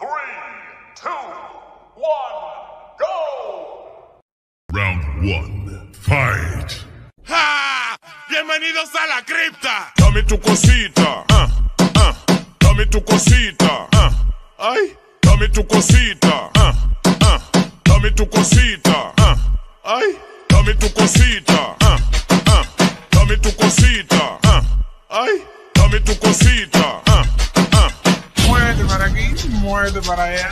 Three, two, one, go! Round one, fight. ¡Ja! ¡Bienvenidos a la cripta! Dame tu cosita, ah, ah. Dame tu cosita, ah. Ay, dame tu cosita, ah, ah. Dame tu cosita, ah. Ay, dame tu cosita, muerde para allá.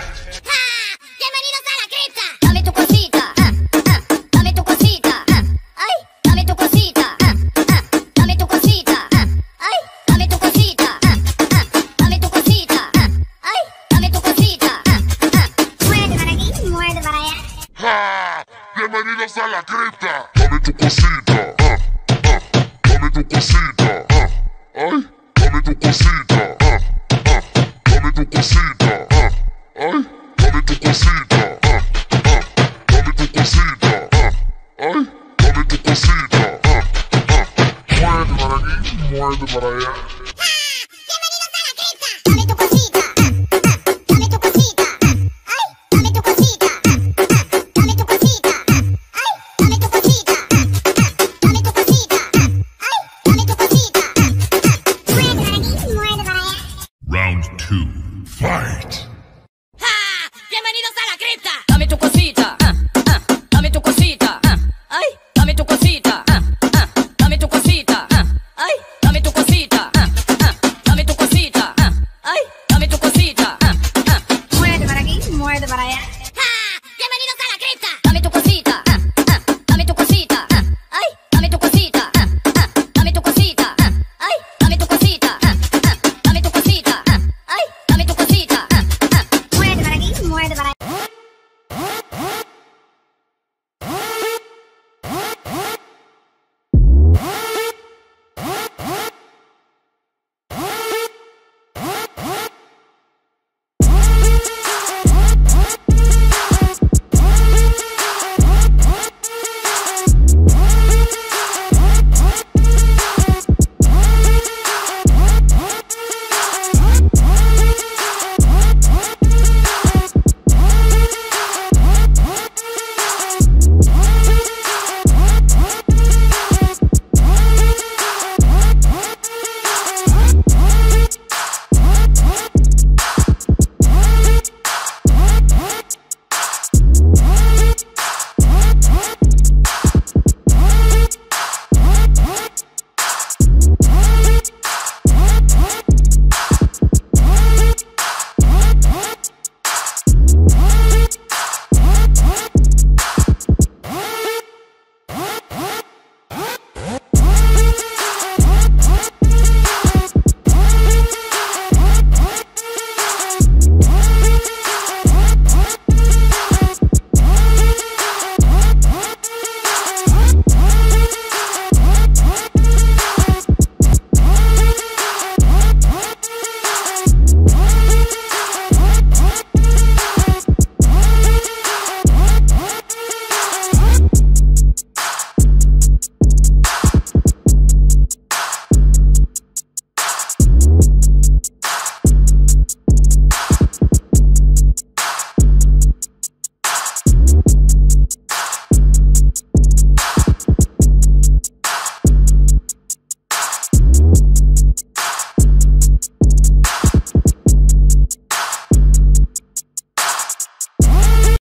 ¡Bienvenidos a la cripta! Dame tu cosita, Ay, dame tu cosita, ah, ah. Dame tu cosita, ah. Ay, dame tu cosita, ah, ah. Muerde para aquí, muerde para allá. bienvenidos a la cripta. Dame tu cosita, ah, ah, dame tu cosita, ah, ay, dame tu cosita, ah, ah. dame tu cosita, ah, ay, dame tu cosita, ah, ah, dame tu cosita, ah, ay, dame tu cosita, ah, ah. Muévete para aquí, muévete para allá.